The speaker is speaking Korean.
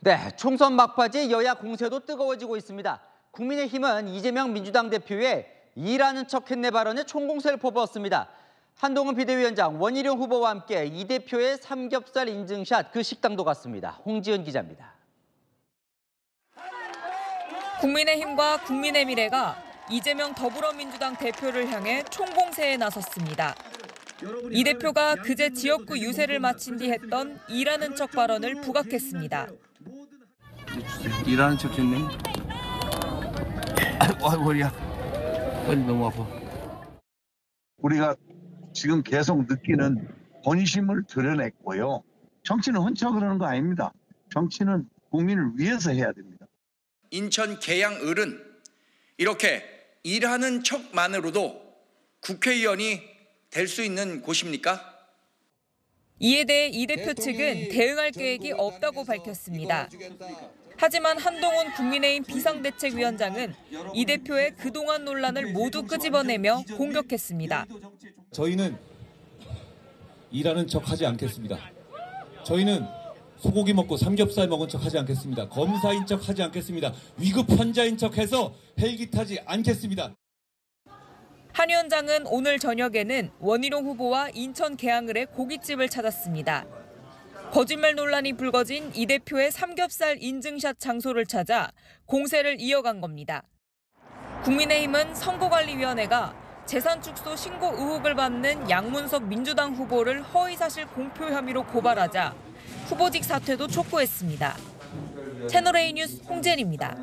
네, 총선 막바지 여야 공세도 뜨거워지고 있습니다. 국민의힘은 이재명 민주당 대표의 일하는 척 했네 발언에 총공세를 퍼부었습니다. 한동훈 비대위원장, 원희룡 후보와 함께 이 대표의 삼겹살 인증샷 그 식당도 갔습니다. 홍지연 기자입니다. 국민의힘과 국민의 미래가 이재명 더불어민주당 대표를 향해 총공세에 나섰습니다. 이 대표가 그제 지역구 유세를 마친 뒤 했던 일하는 척 발언을 부각했습니다. 일하는 척 했네. 아이고, 허리야. 허리 너무 아파. 우리가 지금 계속 느끼는 본심을 드러냈고요. 정치는 혼자 그러는 거 아닙니다. 정치는 국민을 위해서 해야 됩니다. 인천 계양을은 이렇게 일하는 척만으로도 국회의원이 될 수 있는 곳입니까? 이에 대해 이 대표 측은 대응할 계획이 없다고 밝혔습니다. 하지만 한동훈 국민의힘 비상대책위원장은 이 대표의 그동안 논란을 모두 끄집어내며 공격했습니다. 저희는 일하는 척 하지 않겠습니다. 저희는 소고기 먹고 삼겹살 먹은 척 하지 않겠습니다. 검사인 척 하지 않겠습니다. 위급 환자인 척 해서 헬기 타지 않겠습니다. 한 위원장은 오늘 저녁에는 원희룡 후보와 인천 계양을의 고깃집을 찾았습니다. 거짓말 논란이 불거진 이 대표의 삼겹살 인증샷 장소를 찾아 공세를 이어간 겁니다. 국민의힘은 선거관리위원회가 재산 축소 신고 의혹을 받는 양문석 민주당 후보를 허위사실 공표 혐의로 고발하자 후보직 사퇴도 촉구했습니다. 채널A 뉴스 홍재입니다